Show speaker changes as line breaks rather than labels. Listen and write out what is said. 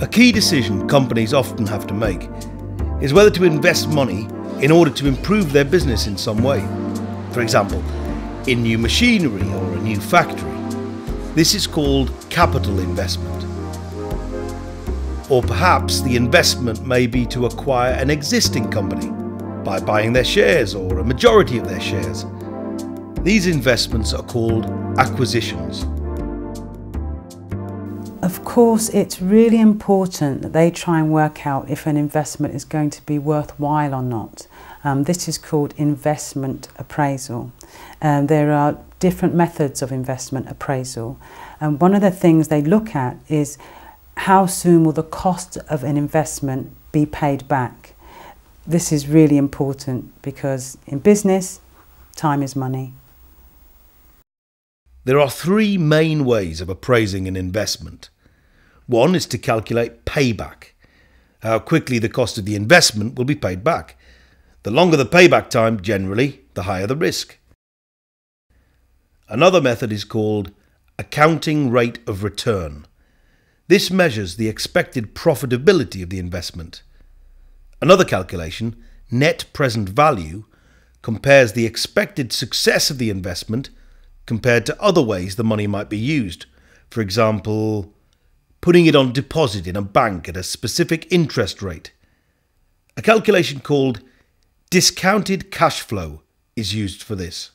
A key decision companies often have to make is whether to invest money in order to improve their business in some way. For example, in new machinery or a new factory. This is called capital investment. Or perhaps the investment may be to acquire an existing company by buying their shares or a majority of their shares. These investments are called acquisitions.
Of course, it's really important that they try and work out if an investment is going to be worthwhile or not. Um, this is called investment appraisal. Um, there are different methods of investment appraisal. And one of the things they look at is how soon will the cost of an investment be paid back. This is really important because in business, time is money.
There are three main ways of appraising an investment. One is to calculate payback, how quickly the cost of the investment will be paid back. The longer the payback time, generally, the higher the risk. Another method is called accounting rate of return. This measures the expected profitability of the investment. Another calculation, net present value, compares the expected success of the investment compared to other ways the money might be used. For example, putting it on deposit in a bank at a specific interest rate. A calculation called discounted cash flow is used for this.